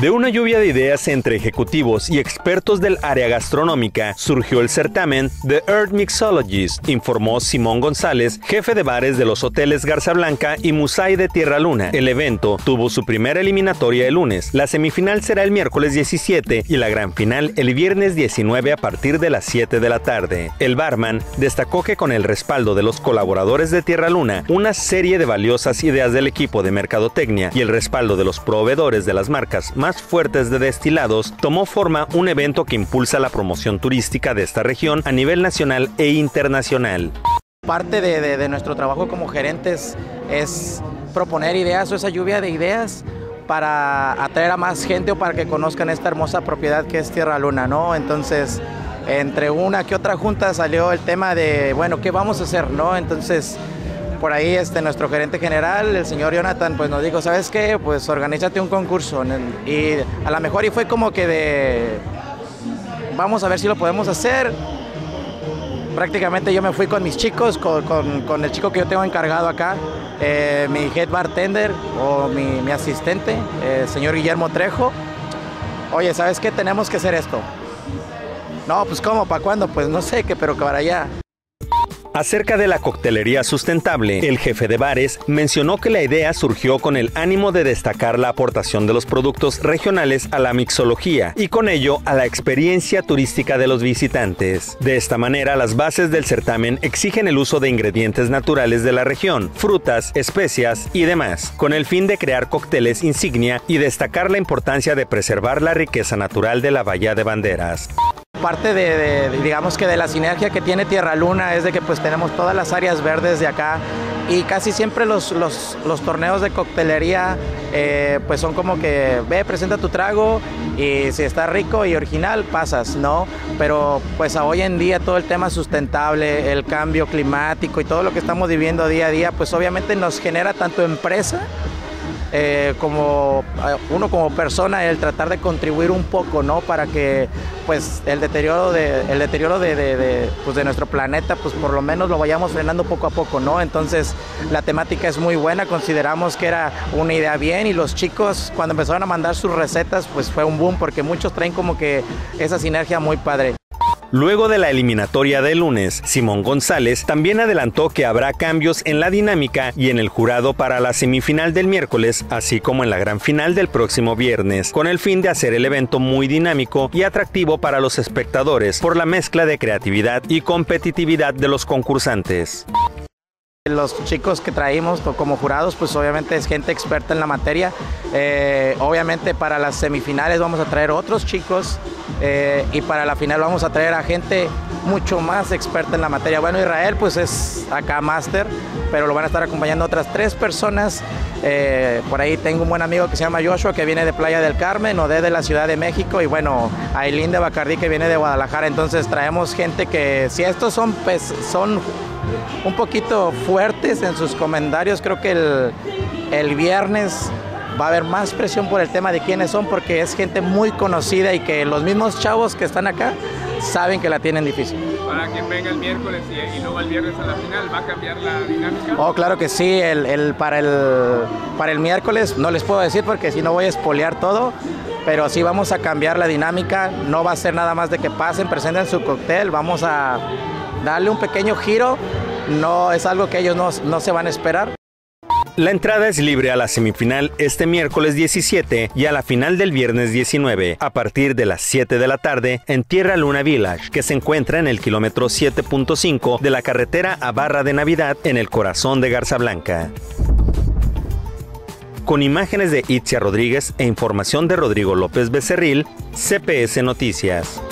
De una lluvia de ideas entre ejecutivos y expertos del área gastronómica surgió el certamen The Earth Mixologist, informó Simón González, jefe de bares de los hoteles Garza Blanca y Musay de Tierra Luna. El evento tuvo su primera eliminatoria el lunes, la semifinal será el miércoles 17 y la gran final el viernes 19 a partir de las 7 de la tarde. El barman destacó que con el respaldo de los colaboradores de Tierra Luna, una serie de valiosas ideas del equipo de mercadotecnia y el respaldo de los proveedores de las marcas más fuertes de destilados, tomó forma un evento que impulsa la promoción turística de esta región a nivel nacional e internacional. Parte de, nuestro trabajo como gerentes es proponer ideas o esa lluvia de ideas para atraer a más gente o para que conozcan esta hermosa propiedad que es Tierra Luna, ¿no? Entonces, entre una que otra junta salió el tema de, bueno, ¿qué vamos a hacer, no? Entonces, por ahí este, nuestro gerente general, el señor Jonathan, pues nos dijo, ¿sabes qué? Pues organízate un concurso. Y a lo mejor y fue como que de, vamos a ver si lo podemos hacer. Prácticamente yo me fui con mis chicos, con, el chico que yo tengo encargado acá, eh, mi head bartender o mi, asistente, el eh, señor Guillermo Trejo. Oye, ¿sabes qué? Tenemos que hacer esto. No, pues ¿cómo? ¿Para cuándo? Pues no sé, qué, pero que para allá. Acerca de la coctelería sustentable, el jefe de bares mencionó que la idea surgió con el ánimo de destacar la aportación de los productos regionales a la mixología y con ello a la experiencia turística de los visitantes. De esta manera, las bases del certamen exigen el uso de ingredientes naturales de la región, frutas, especias y demás, con el fin de crear cócteles insignia y destacar la importancia de preservar la riqueza natural de la Bahía de Banderas. Parte de, digamos que de la sinergia que tiene Tierra Luna es de que pues tenemos todas las áreas verdes de acá y casi siempre los, los, torneos de coctelería eh, pues son como que ve, presenta tu trago y si está rico y original pasas, ¿no? Pero pues hoy en día todo el tema sustentable, el cambio climático y todo lo que estamos viviendo día a día pues obviamente nos genera tanto empresa eh, como eh, uno como persona el tratar de contribuir un poco no para que pues el deterioro de el deterioro de, pues, de, nuestro planeta pues por lo menos lo vayamos frenando poco a poco no entonces la temática es muy buena. Consideramos que era una idea bien y los chicos cuando empezaron a mandar sus recetas pues fue un boom porque muchos traen como que esa sinergia muy padre Luego de la eliminatoria del lunes, Simón González también adelantó que habrá cambios en la dinámica y en el jurado para la semifinal del miércoles, así como en la gran final del próximo viernes, con el fin de hacer el evento muy dinámico y atractivo para los espectadores por la mezcla de creatividad y competitividad de los concursantes. Los chicos que traímos como jurados, pues obviamente es gente experta en la materia. Eh, obviamente para las semifinales vamos a traer otros chicos eh, y para la final vamos a traer a gente mucho más experta en la materia. Bueno, Israel pues es acá máster, pero lo van a estar acompañando otras tres personas. Eh, por ahí tengo un buen amigo que se llama Joshua que viene de Playa del Carmen, o de la Ciudad de México y bueno, Aileen de Bacardí que viene de Guadalajara. Entonces traemos gente que si estos son, pues, son un poquito fuertes en sus comentarios. Creo que el, viernes va a haber más presión por el tema de quiénes son porque es gente muy conocida y que los mismos chavos que están acá saben que la tienen difícil. Para quien venga el miércoles y, luego el viernes a la final, ¿va a cambiar la dinámica? Oh, claro que sí. El, para, el, para el miércoles no les puedo decir porque si no voy a espolear todo, pero sí vamos a cambiar la dinámica. No va a ser nada más de que pasen, presenten su cóctel, vamos a darle un pequeño giro no es algo que ellos no, se van a esperar. La entrada es libre a la semifinal este miércoles 17 y a la final del viernes 19 a partir de las 7 de la tarde en Tierra Luna Village, que se encuentra en el kilómetro 7.5 de la carretera a Barra de Navidad en el corazón de Garza Blanca. Con imágenes de Itzia Rodríguez e información de Rodrigo López Becerril, CPS Noticias.